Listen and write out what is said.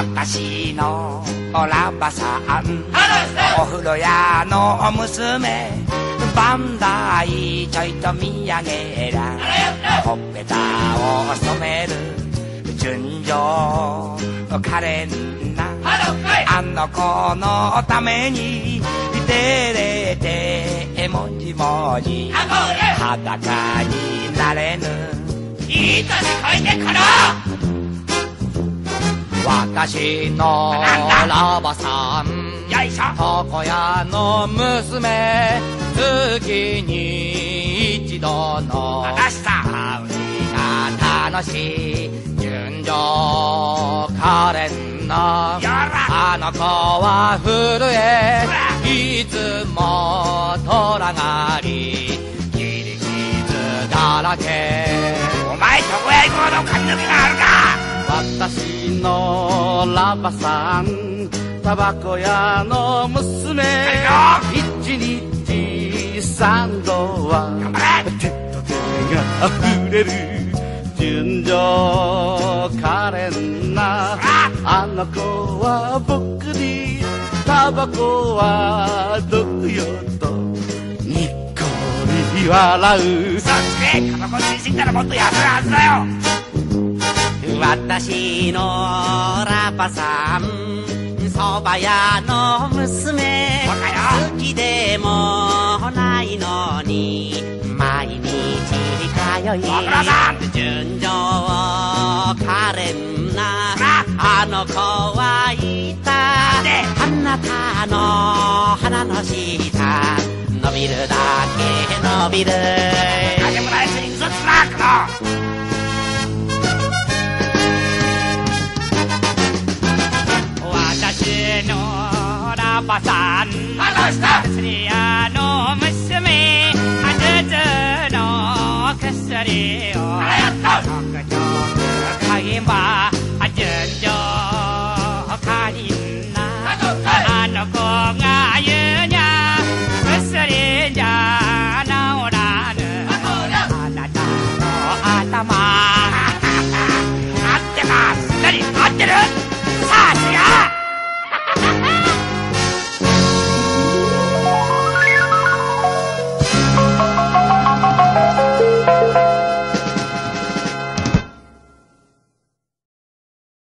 私のおらばさん。お風呂屋の娘。バンダイちょいと見上げらほっぺたを染める純情。可憐な。あの子のために照れてもじもじ裸になれぬ。いい年こいてこの私のラバさん。床屋の娘月に一度の香りが楽しい。純情可憐なあの子は震えいつも虎狩り切り傷だらけ。お前床屋行こうの髪の毛があるか私のラバさんタバコ屋の娘。一日三度は頑張れ手と手が溢れる。純情可憐なあの子は僕にタバコはどうよとにっこり笑う。嘘つけタバコ吸いすぎたらもっと安いはずだよ。私のラパさん蕎麦屋の娘。好きでもないのに毎日通い。純情可憐なあの子はいた。で？あなたの鼻の下伸びるだけ伸びる私のラパさん話し